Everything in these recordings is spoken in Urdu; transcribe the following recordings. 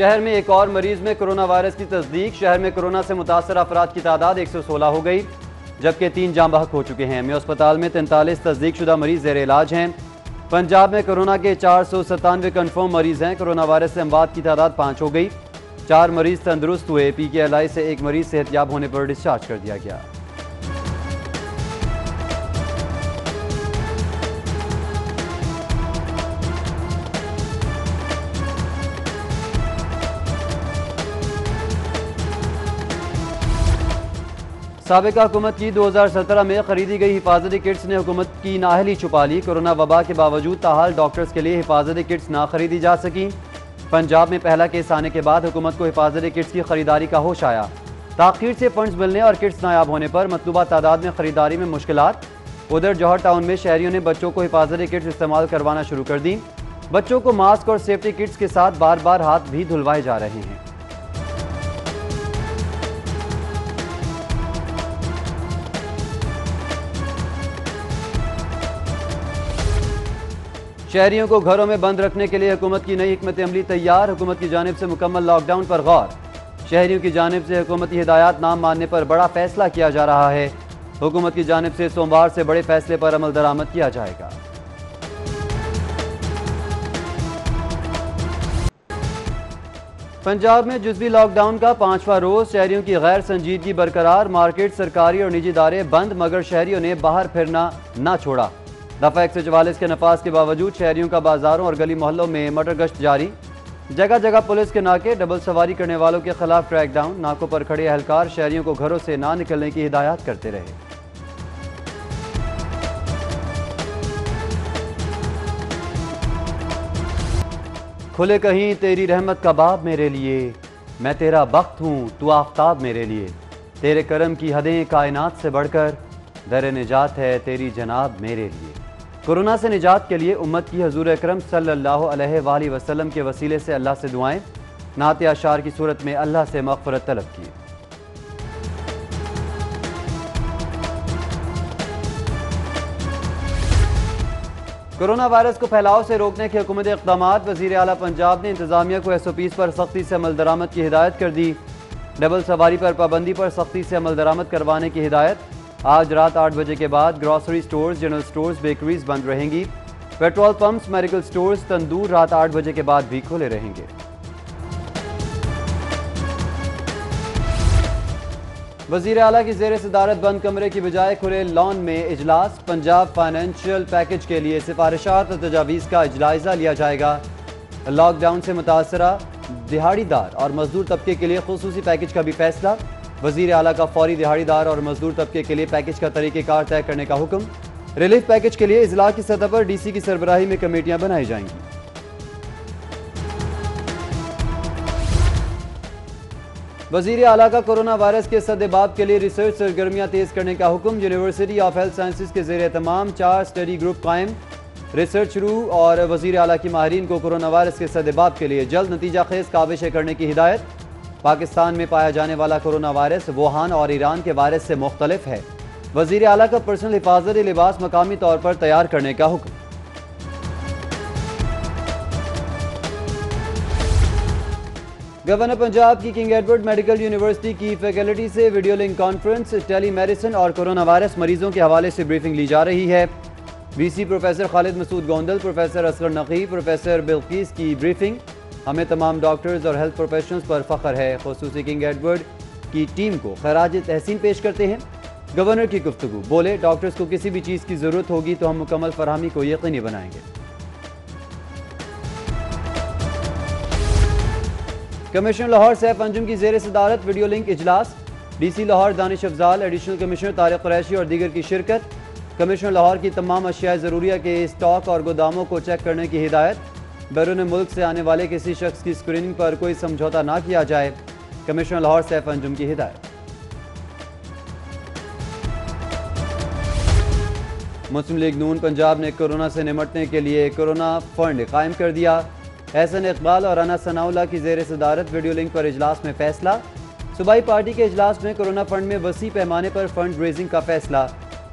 شہر میں ایک اور مریض میں کرونا وائرس کی تصدیق، شہر میں کرونا سے متاثر افراد کی تعداد ایک سو سولہ ہو گئی، جبکہ تین جام بحق ہو چکے ہیں۔ میں اسپتال میں تینتالیس تصدیق شدہ مریض زیر علاج ہیں۔ پنجاب میں کرونا کے چار سو ستانوے کنفرم مریض ہیں۔ کرونا وائرس سے اموات کی تعداد پانچ ہو گئی۔ چار مریض تندرست ہوئے۔ پی کے ایل آئی سے ایک مریض صحتیاب ہونے پر ڈسچارج کر دیا گیا۔ سابقہ حکومت کی دو ہزار سترہ میں خریدی گئی حفاظتی کٹس نے حکومت کی ناہلی چھپا لی۔ کرونا وبا کے باوجود تاحال ڈاکٹرز کے لیے حفاظتی کٹس نہ خریدی جا سکیں۔ پنجاب میں پہلا کیس آنے کے بعد حکومت کو حفاظتی کٹس کی خریداری کا ہوش آیا۔ تاخیر سے فنڈز ملنے اور کٹس نایاب ہونے پر مطلوبہ تعداد میں خریداری میں مشکلات۔ ادھر جوہر ٹاؤن میں شہریوں نے بچوں کو حفاظتی کٹس استعمال کروانا شروع کر دی بچوں کو ماسک اور سیفٹی کٹس کے ساتھ بار بار ہاتھ بھی دھلوائے جا رہے ہیں۔ شہریوں کو گھروں میں بند رکھنے کے لیے حکومت کی نئی حکمت عملی تیار، حکومت کی جانب سے مکمل لاک ڈاؤن پر غور۔ شہریوں کی جانب سے حکومتی ہدایات نام ماننے پر بڑا فیصلہ کیا جا رہا ہے۔ حکومت کی جانب سے سوموار سے بڑے فیصلے پر عمل درآمد کیا جائے گا۔ پنجاب میں جزوی لاک ڈاؤن کا پانچواں روز، شہریوں کی غیر سنجیدگی برقرار، مارکیٹ، سرکاری اور نجی ادارے بند، مگر شہریوں نے باہر پھرنا نہ چھوڑا۔ دفعہ ایک سو چوالیس کے نفاذ کے باوجود شہریوں کا بازاروں اور گلی محلوں میں مٹر گشت جاری۔ جگہ جگہ پولیس کے ناکے، ڈبل سواری کرنے والوں کے خلاف ٹریک ڈاؤن۔ ناکوں پر کھڑے اہلکار شہریوں کو گھروں سے نہ نکلنے کی ہدایات کرتے رہے۔ کھلے کہیں، تیری رحمت کا باب میرے لیے۔ میں تیرا بخت ہوں، تو آفتاب میرے لیے۔ تیرے کرم کی حدیں کائنات سے بڑھ کر، در نجات ہے تیری جناب میرے لیے۔ کرونا سے نجات کے لیے امت کی حضور اکرم صلی اللہ علیہ وآلہ وسلم کے وسیلے سے اللہ سے دعائیں۔ نعت اشار کی صورت میں اللہ سے مغفرت طلب کی کرونا وائرس کو پھیلاؤ سے روکنے کے حکومت اقدامات، وزیر اعلیٰ پنجاب نے انتظامیہ کو ایس او پیز پر سختی سے عمل درآمد کی ہدایت کر دی۔ ڈبل سواری پر پابندی پر سختی سے عمل درآمد کروانے کی ہدایت۔ آج رات آٹھ بجے کے بعد grocery stores general stores bakeries بند رہیں گی۔ پیٹرول پمپس میڈیکل سٹورز تندور رات آٹھ بجے کے بعد بھی کھلے رہیں گے۔ وزیر اعلیٰ کی زیر صدارت بند کمرے کی بجائے کھلے لان میں اجلاس۔ پنجاب فائنینشیل پیکج کے لیے سفارشات اور تجاویز کا اجلائزہ لیا جائے گا۔ لاک ڈاؤن سے متاثرہ دہاڑی دار اور مزدور طبقے کے لیے خصوصی پیکج کا بھی فیصلہ۔ وزیر اعلیٰ کا فوری دہاڑی دار اور مزدور طبقے کے لیے پیکج کا طریقہ کار طے کرنے کا حکم۔ ریلیف پیکج کے لیے اضلاع کی سطح پر ڈی سی کی سربراہی میں کمیٹیاں بنائی جائیں گی۔ وزیر اعلیٰ کا کرونا وائرس کے صدباب کے لیے ریسرچ سرگرمیاں تیز کرنے کا حکم۔ یونیورسٹی آف ہیلتھ سائنسز کے زیر اہتمام چار اسٹڈی گروپ قائم۔ ریسرچ شروع اور وزیر اعلیٰ کی ماہرین کو کرونا وائرس کے صدباب کے لیے جلد نتیجہ خیز کاوشیں کرنے کی ہدایت۔ پاکستان میں پایا جانے والا کرونا وائرس ووہان اور ایران کے وائرس سے مختلف ہے۔ وزیر اعلیٰ کا پرسنل حفاظتی لباس مقامی طور پر تیار کرنے کا حکم۔ گورنر پنجاب کی کنگ ایڈورڈ میڈیکل یونیورسٹی کی فیکلٹی سے video link conference, telemedicine اور کرونا وائرس مریضوں کے حوالے سے بریفنگ لی جا رہی ہے۔ V C professor Khalid Masood Gondal, professor Asghar Naqi, professor Bilquis کی بریفنگ۔ ہمیں تمام ڈاکٹرز اور ہیلتھ پروفیشنلز پر فخر ہے۔ خصوصی کنگ ایڈورڈ کی ٹیم کو خراج تحسین پیش کرتے ہیں۔ گورنر کی گفتگو۔ بولے، ڈاکٹرز کو کسی بھی چیز کی ضرورت ہوگی تو ہم مکمل فراہمی کو یقینی بنائیں گے۔ کمشنر لاہور سیف انجم کی زیر صدارت ویڈیو لنک اجلاس۔ D C Lahore Danish Afzal, additional commissioner Tariq Qureshi اور دیگر کی شرکت۔ کمشنر لاہور کی تمام اشیاء ضروریہ کے اسٹاک اور گوداموں کو چیک کرنے کی ہدایت۔ بیرون ملک سے آنے والے کسی شخص کی اسکریننگ پر کوئی سمجھوتا نہ کیا جائے۔ کمشنر لاہور سیف انجم کی ہدایت۔ مسلم لیگ نون پنجاب نے کورونا سے نمٹنے کے لیے کورونا فنڈ قائم کر دیا۔ احسن اقبال اور انا ثناء کی زیر صدارت ویڈیو لنک پر اجلاس میں فیصلہ۔ صوبائی پارٹی کے اجلاس میں کرونا فنڈ میں وسیع پیمانے پر فنڈ ریزنگ کا فیصلہ۔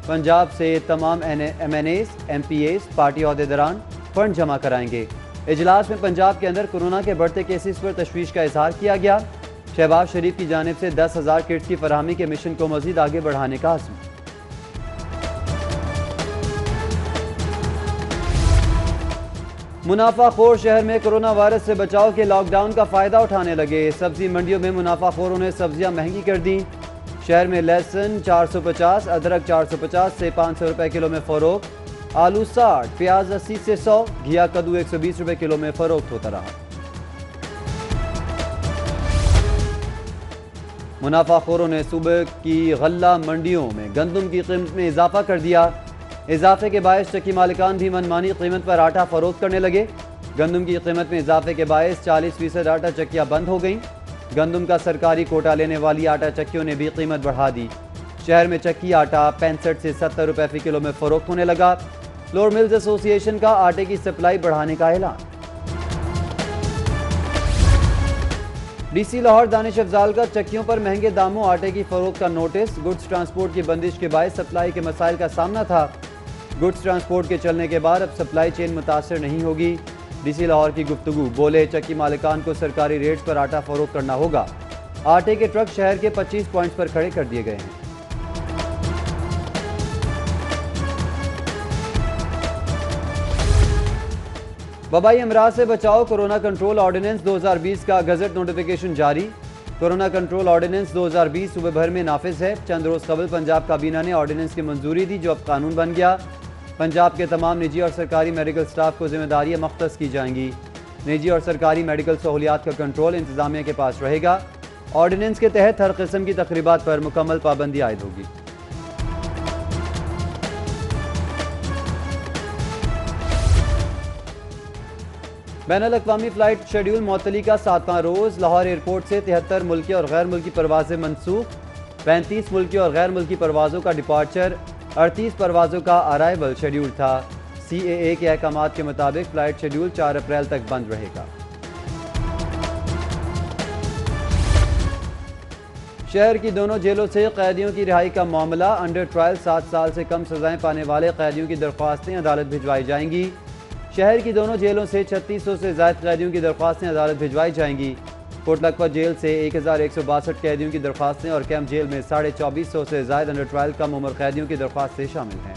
پنجاب سے تمام M N as MPAs party عہدیداران فنڈ جمع کرائیں گے۔ اجلاس میں پنجاب کے اندر کورونا کے بڑھتے کیسز پر تشویش کا اظہار کیا گیا۔ شہباز شریف کی جانب سے دس ہزار کٹس کی فراہمی کے مشن کو مزید آگے بڑھانے کا عزم۔ منافع خور شہر میں کرونا وائرس سے بچاؤ کے لاک ڈاؤن کا فائدہ اٹھانے لگے۔ سبزی منڈیوں میں منافع خوروں نے سبزیاں مہنگی کر دیں۔ شہر میں لہسن چار سو پچاس، ادرک چار سو پچاس سے پانچ سو روپے کلو میں فروخت آلو ساٹھ پیاز اسی سے سو، گھیا کدو ایک سو بیس روپے کلو میں فروخت ہوتا رہا۔ منافع خوروں نے صوبے کی غلہ منڈیوں میں گندم کی قیمت میں اضافہ کر دیا۔ اضافے کے باعث چکی مالکان بھی منمانی قیمت پر آٹا فروخت کرنے لگے۔ گندم کی قیمت میں اضافے کے باعث چالیس فیصد آٹا چکیاں بند ہو گئیں۔ گندم کا سرکاری کوٹا لینے والی آٹا چکیوں نے بھی قیمت بڑھا دی۔ شہر میں چکی آٹا پینسٹھ سے ستر روپے فی کلو میں فروخت ہونے لگا۔ فلور ملز ایسوسی ایشن کا آٹے کی سپلائی بڑھانے کا اعلان۔ ڈی سی لاہور دانش افضال کا چکیوں پر مہنگے داموں آٹے کی فروخت کا نوٹس۔ گڈز ٹرانسپورٹ کی بندش کے باعث سپلائی کے مسائل کا سامنا تھا۔ گڈز ٹرانسپورٹ کے چلنے کے بعد اب سپلائی چین متاثر نہیں ہوگی۔ ڈی سی لاہور کی گفتگو بولے چکی مالکان کو سرکاری ریٹس پر آٹا فروخت کرنا ہوگا۔ آٹے کے ٹرک شہر کے پچیس پوائنٹس پر کھڑے کر دیے گئے ہیں۔ وبائی امراض سے بچاؤ، کرونا کنٹرول آرڈیننس دو ہزار بیس کا گزٹ نوٹیفیکیشن جاری۔ کرونا کنٹرول آرڈیننس دو ہزار بیس صوبے بھر میں نافذ ہے۔ چند روز قبل پنجاب کابینہ نے آرڈیننس کی منظوری دی، جو اب قانون بن گیا۔ پنجاب کے تمام نجی اور سرکاری میڈیکل سٹاف کو ذمہ داریاں مختص کی جائیں گی۔ نجی اور سرکاری میڈیکل سہولیات کا کنٹرول انتظامیہ کے پاس رہے گا۔ آرڈیننس کے تحت ہر قسم کی تقریبات پر مکمل پابندی عائد ہوگی۔ بین الاقوامی فلائٹ شیڈیول معطلی کا ساتواں روز لاہور ایئرپورٹ سے تہتر ملکی اور غیر ملکی پروازیں منسوخ۔ پینتیس ملکی اور غیر ملکی پروازوں کا ڈپارچر اڑتیس پروازوں کا ارائیول شیڈیول تھا۔ سی اے اے کے احکامات کے مطابق فلائٹ شیڈیول چار اپریل تک بند رہے گا۔ شہر کی دونوں جیلوں سے قیدیوں کی رہائی کا معاملہ انڈر ٹرائل سات سال سے کم سزائیں پانے والے قیدیوں کی درخواستیں عدالت بھجوائی جائیں گی۔ شہر کی دونوں جیلوں سے چھتیس سو سے زائد قیدیوں کی درخواستیں عدالت بھجوائی جائیں گی۔ کوٹ لکھپت جیل سے ایک ہزار ایک سو باسٹھ قیدیوں کی درخواستیں اور کیمپ جیل میں ساڑھے چوبیس سو سے زائد انڈر ٹرائل کم عمر قیدیوں کی درخواستیں شامل ہیں۔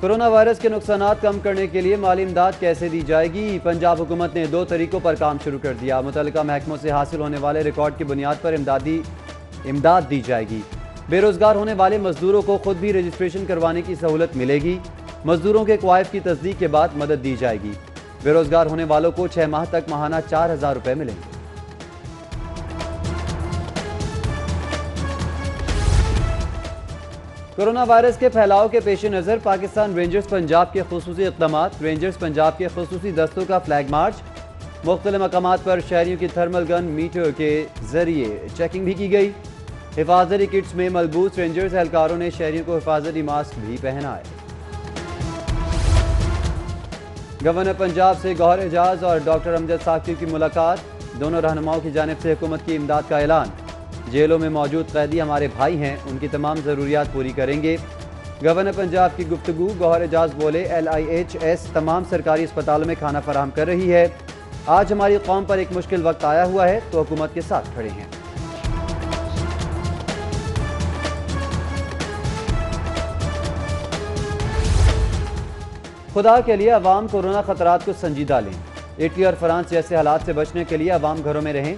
کرونا وائرس کے نقصانات کم کرنے کے لیے مالی امداد کیسے دی جائے گی؟ پنجاب حکومت نے دو طریقوں پر کام شروع کر دیا۔ متعلقہ محکموں سے حاصل ہونے والے ریکارڈ کی بنیاد پر امدادی امداد دی جائے گی۔ بے روزگار ہونے والے مزدوروں کو خود بھی رجسٹریشن کروانے کی سہولت ملے گی۔ مزدوروں کے قوائف کی تصدیق کے بعد مدد دی جائے گی۔ بے روزگار ہونے والوں کو چھ ماہ تک ماہانہ چار ہزار روپے ملیں گے۔ کرونا وائرس کے پھیلاؤ کے پیش نظر پاکستان رینجرز پنجاب کے خصوصی اقدامات۔ رینجرز پنجاب کے خصوصی دستوں کا فلیگ مارچ مختلف مقامات پر شہریوں کی تھرمل گن میٹر کے ذریعے چیکنگ بھی کی گئی۔ حفاظتی کٹس میں ملبوس رینجرز اہلکاروں نے شہریوں کو حفاظتی ماسک بھی پہنائے۔ گورنر پنجاب سے گوہر اعجاز اور ڈاکٹر امجد ساکر کی ملاقات، دونوں رہنماؤں کی جانب سے حکومت کی امداد کا اعلان۔ جیلوں میں موجود قیدی ہمارے بھائی ہیں، ان کی تمام ضروریات پوری کریں گے۔ گورنر پنجاب کی گفتگو گوہر اعجاز بولے، ایل آئی ایچ ایس تمام سرکاری اسپتالوں میں کھانا فراہم کر رہی ہے۔ آج ہماری قوم پر ایک مشکل وقت آیا ہوا ہے، تو حکومت کے ساتھ کھڑے ہیں۔ خدا کے لیے عوام کورونا خطرات کو سنجیدہ لیں۔ اٹلی اور فرانس جیسے حالات سے بچنے کے لیے عوام گھروں میں رہیں۔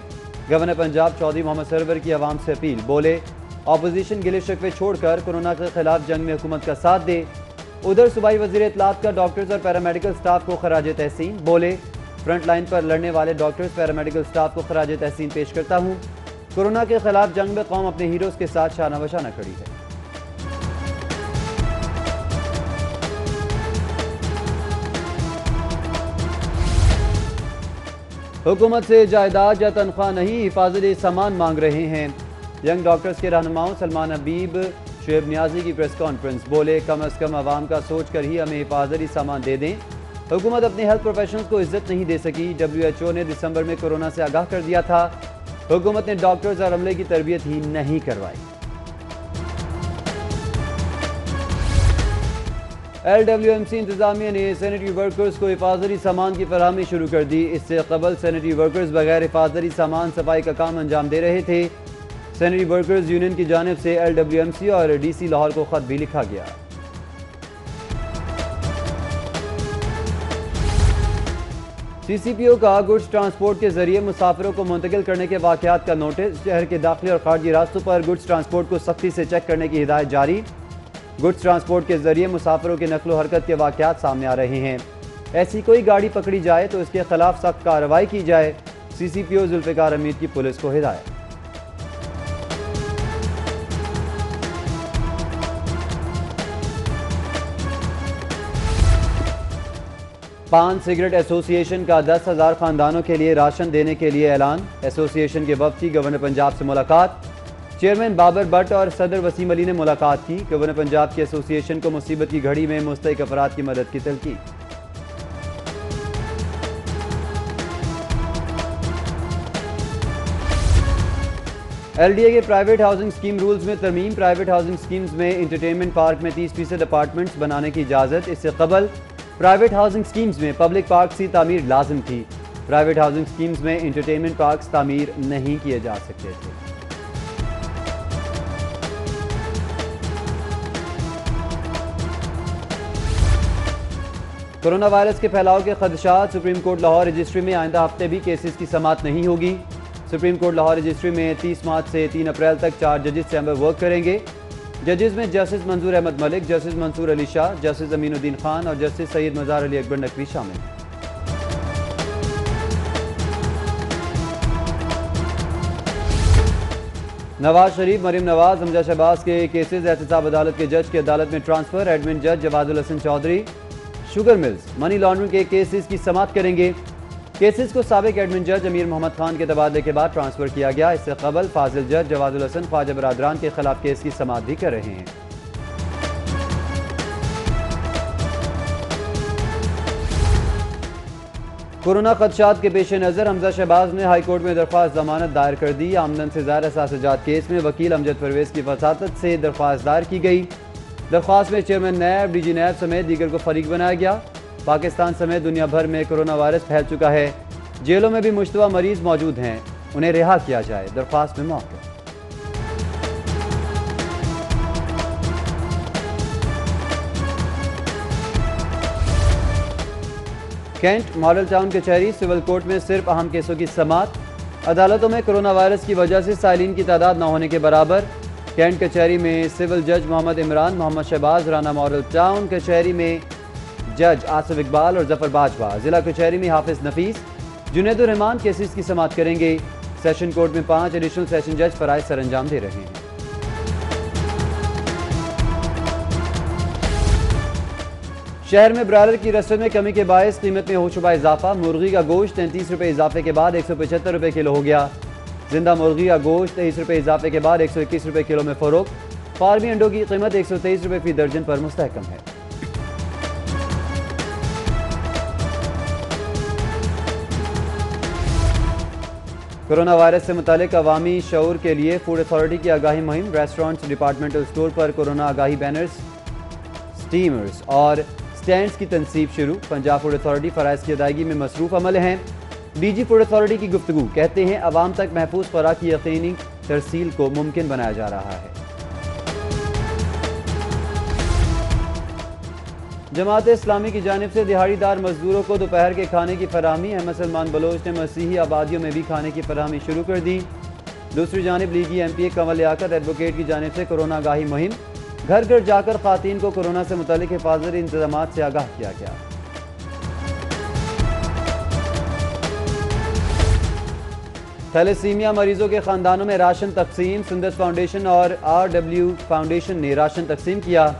گورنر پنجاب چودھری محمد سرور کی عوام سے اپیل، بولے، اپوزیشن گلے شکوے چھوڑ کر کورونا کے خلاف جنگ میں حکومت کا ساتھ دے۔ ادھر صوبائی وزیر اطلاعات کا ڈاکٹرز اور پیرامیڈیکل سٹاف کو خراج تحسین، بولے، فرنٹ لائن پر لڑنے والے ڈاکٹرز، پیرامیڈیکل سٹاف کو خراج تحسین پیش کرتا ہوں۔ کورونا کے خلاف جنگ میں قوم اپنے ہیروز کے ساتھ شانہ بشانہ کھڑی ہے۔ حکومت سے جائیداد یا تنخواہ نہیں حفاظتی سامان مانگ رہے ہیں۔ ینگ ڈاکٹرز کے رہنماؤں سلمان حبیب شعیب نیازی کی پریس کانفرنس۔ بولے، کم از کم عوام کا سوچ کر ہی ہمیں حفاظتی سامان دے دیں۔ حکومت اپنے ہیلتھ پروفیشنلز کو عزت نہیں دے سکی۔ ڈبلیو ایچ او نے دسمبر میں کورونا سے آگاہ کر دیا تھا۔ حکومت نے ڈاکٹرز اور عملے کی تربیت ہی نہیں کروائی۔ ایل ڈبلیو ایم سی انتظامیہ نے سینیٹری ورکرز کو حفاظتی سامان کی فراہمی شروع کر دی۔ اس سے قبل سینیٹری ورکرز بغیر حفاظتی سامان صفائی کا کام انجام دے رہے تھے۔ سینیٹری ورکرز یونین کی جانب سے ایل ڈبلیو ایم سی اور ڈی سی لاہور کو خط بھی لکھا گیا۔ سی سی پی او کا گڈز ٹرانسپورٹ کے ذریعے مسافروں کو منتقل کرنے کے واقعات کا نوٹس۔ شہر کے داخلی اور خارجی راستوں پر گڈز ٹرانسپورٹ کو سختی سے چیک کرنے کی ہدایت جاری۔ گڈز ٹرانسپورٹ کے ذریعے مسافروں کے نقل و حرکت کے واقعات سامنے آ رہے ہیں۔ ایسی کوئی گاڑی پکڑی جائے تو اس کے خلاف سخت کارروائی کی جائے۔ سی سی پی او ذوالفقار امید کی پولیس کو ہدایت۔ پان سگریٹ ایسوسی ایشن کا دس ہزار خاندانوں کے لیے راشن دینے کے لیے اعلان۔ ایسوسی ایشن کے وفد کی گورنر پنجاب سے ملاقات۔ چیئرمین بابر بٹ اور صدر وسیم علی نے ملاقات کی۔ گورنر پنجاب کی ایسوسی ایشن کو مصیبت کی گھڑی میں مستحق افراد کی مدد کی تلقی ایل ڈی اے کے پرائیویٹ ہاؤسنگ سکیم رولز میں ترمیم۔ پرائیویٹ ہاؤسنگ سکیمز میں انٹرٹینمنٹ پارک میں تیس فیصد اپارٹمنٹس بنانے کی اجازت۔ اس سے قبل پرائیویٹ ہاؤسنگ سکیمز میں پبلک پارکس کی تعمیر لازم تھی۔ پرائیویٹ ہاؤسنگ سکیمز میں انٹرٹینمنٹ پارکس تعمیر نہیں کیے جا سکتے تھے۔ کرونا وائرس کے پھیلاؤ کے خدشات سپریم کورٹ لاہور رجسٹری میں آئندہ ہفتے بھی کیسز کی سماعت نہیں ہوگی۔ سپریم کورٹ لاہور رجسٹری میں تیس مارچ سے تین اپریل تک چار ججز چیمبر ورک کریں گے۔ ججز میں justice Manzoor Ahmed Malik, justice Mansoor Ali Shah, justice Aminuddin Khan اور جسٹس سید مزار علی اکبر نقوی شامل۔ ہیں نواز شریف، مریم نواز حمزہ شہباز کے کیسز احتساب عدالت کے جج کی عدالت میں ٹرانسفر ایڈمن جج Jawad Hassan Chaudhry. Sugar mills money laundering کے کیسز کی سماعت کریں گے۔ کیسز کو سابق ایڈمن جج امیر محمد خان کے تبادلے کے بعد ٹرانسفر کیا گیا۔ اس سے قبل فاضل جج جواد الحسن، خواجہ برادران کے خلاف کیس کی سماعت بھی کر رہے ہیں۔ کورونا خدشات کے پیش نظر، حمزہ شہباز نے ہائی کورٹ میں درخواست ضمانت دائر کر دی۔ آمدن سے زائر اساسجات کیس میں وکیل امجد پرویز کی فساطت سے درخواست دائر کی گئی۔ درخواست میں chairman NAB, D G NAB سمیت دیگر کو فریق بنایا گیا۔ پاکستان سمیت دنیا بھر میں کرونا وائرس پھیل چکا ہے۔ جیلوں میں بھی مشتبہ مریض موجود ہیں۔ انہیں رہا کیا جائے۔ درخواست میں موقع۔ کینٹ ماڈل ٹاؤن کچہری سول کورٹ میں صرف اہم کیسوں کی سماعت۔ عدالتوں میں کرونا وائرس کی وجہ سے سائلین کی تعداد نہ ہونے کے برابر کینٹ کچہری میں سول جج محمد عمران، محمد شہباز، رانا ماڈل ٹاؤن کچہری میں جج آصف اقبال اور ظفر باجوہ۔ ضلع کچہری میں حافظ نفیس۔ جنید الرحمان کیسز کی سماعت کریں گے۔ سیشن کورٹ میں پانچ ایڈیشنل سیشن جج فرائض سر انجام دے رہے ہیں۔ شہر میں برائلر کی رسط میں کمی کے باعث قیمت میں ہو چکا اضافہ۔ مرغی کا گوشت تینتیس روپے اضافے کے بعد ایک سو پچہتر روپے کلو ہو گیا۔ زندہ مرغی کا گوشت تیئیس روپے اضافے کے بعد ایک سو اکیس روپے کلو میں فروخت۔ فارمی انڈوں کی قیمت ایک سو تیئیس روپے فی درجن پر مستحکم ہے۔ کرونا وائرس سے متعلق عوامی شعور کے لیے فوڈ اتھارٹی کی آگاہی مہم۔ ریسٹورنٹس ڈپارٹمنٹل سٹور پر کرونا آگاہی بینرز سٹیمرز اور سٹینڈز کی تنصیب شروع۔ پنجاب فوڈ اتھارٹی فرائض کی ادائیگی میں مصروف عمل ہیں۔ ڈی جی فوڈ اتھارٹی کی گفتگو کہتے ہیں عوام تک محفوظ خوراک کی یقینی ترسیل کو ممکن بنایا جا رہا ہے۔ جماعت اسلامی کی جانب سے دہاڑی دار مزدوروں کو دوپہر کے کھانے کی فراہمی احمد سلمان بلوچ نے مسیحی آبادیوں میں بھی کھانے کی فراہمی شروع کر دی۔ دوسری جانب، لیگی ایم پی اے کمل لیاقت، ایڈوکیٹ کی جانب سے کرونا گاہی مہم۔ گھر گھر جا کر خواتین کو کرونا سے متعلق حفاظتی انتظامات سے آگاہ کیا گیا۔ تھیلیسیمیا مریضوں کے خاندانوں میں راشن تقسیم، سندس فاؤنڈیشن اور آر ڈبلیو فاؤنڈیشن نے راشن تقسیم کیا۔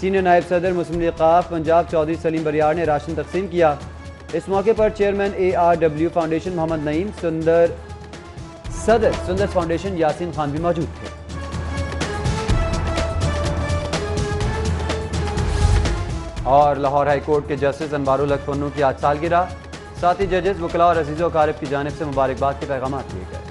سینئر نائب صدر مسلم لیقاف پنجاب چودھری سلیم بریار نے راشن تقسیم کیا۔ اس موقع پر chairman A R W foundation Muhammad Naeem, Sundar صدر، سندس فاؤنڈیشن یاسین خان بھی موجود تھے۔ اور لاہور ہائی کورٹ کے جسٹس انبار الحق پنو کی آج سالگرہ۔ ساتھی ججز وکلا اور عزیز و قارب کی جانب سے مبارکباد کے پیغامات دیے گئے۔